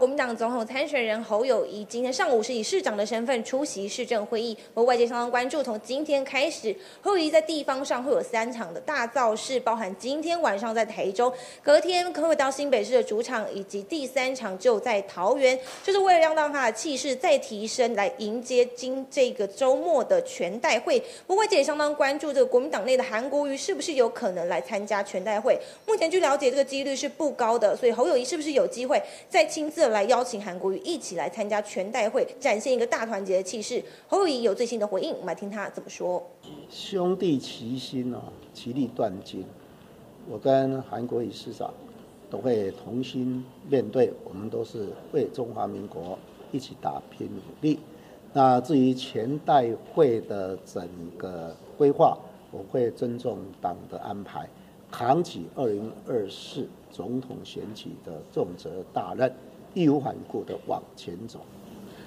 国民党总统参选人侯友谊今天上午是以市长的身份出席市政会议，而外界相当关注，从今天开始，侯友谊在地方上会有三场的大造势，包含今天晚上在台中，隔天可会到新北市的主场，以及第三场就在桃园，就是为了让让他的气势再提升，来迎接今这个周末的全代会。不过外界也相当关注这个国民党内的韩国瑜是不是有可能来参加全代会？目前据了解，这个几率是不高的，所以侯友谊是不是有机会再亲自？来邀请韩国瑜一起来参加全代会，展现一个大团结的气势。侯友谊有最新的回应，我们来听他怎么说。兄弟齐心哦，其利断金。我跟韩国瑜市长都会同心面对，我们都是为中华民国一起打拼努力。那至于全代会的整个规划，我会尊重党的安排，扛起二零二四总统选举的重责大任。义无反顾的往前走。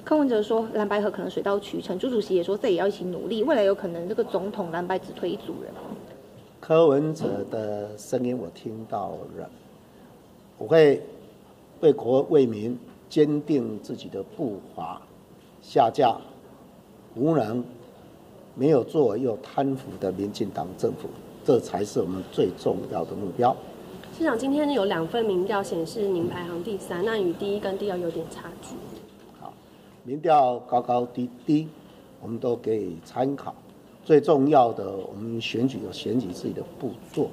柯文哲说蓝白河可能水到渠成，朱主席也说这也要一起努力，未来有可能这个总统蓝白只推一组人。柯文哲的声音我听到了，我会为国为民坚定自己的步伐，下架无能、没有做又贪腐的民进党政府，这才是我们最重要的目标。市长，今天有两份民调显示您排行第三，那与第一跟第二有点差距。好，民调高高低低，我们都给予参考。最重要的，我们选举有选举自己的步骤，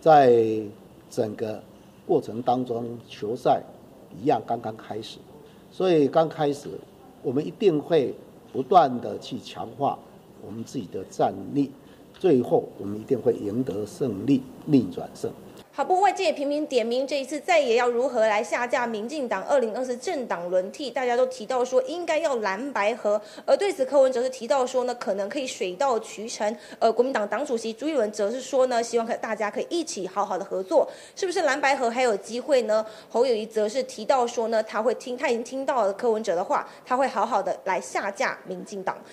在整个过程当中，球赛一样刚刚开始，所以刚开始我们一定会不断的去强化我们自己的战力，最后我们一定会赢得胜利，逆转胜。好，不外界频频点名，这一次再也要如何来下架民进党二零二四政党轮替，大家都提到说应该要蓝白合，而对此柯文哲是提到说呢，可能可以水到渠成。而国民党党主席朱立伦则是说呢，希望可大家可以一起好好的合作，是不是蓝白合还有机会呢？侯友谊则是提到说呢，他会听，他已经听到了柯文哲的话，他会好好的来下架民进党。